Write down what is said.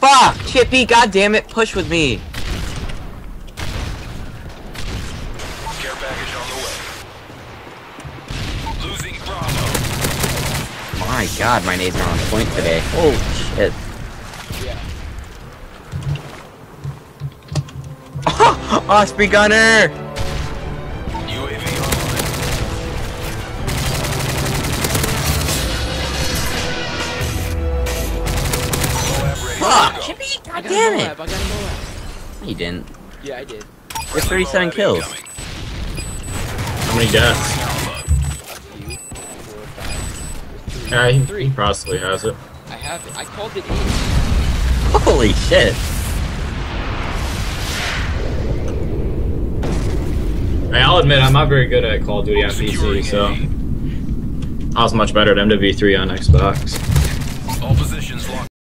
Fuck! Chippy, god damn it, push with me. Care package on the way. Losing Bravo. My god, my nades are on point today. Oh shit. Yeah. Osprey Gunner! Fuck! Go. Chippy, I god damn it! Moab, I got a Moab. You didn't. Yeah, I did. There's 37 Moab kills. How many deaths? Alpha. Two, four, five, three. Yeah, he, Three. he possibly has it. I have it. I called it in. Holy shit. Hey, I'll admit I'm not very good at Call of Duty on PC, so I was much better at MW3 on Xbox.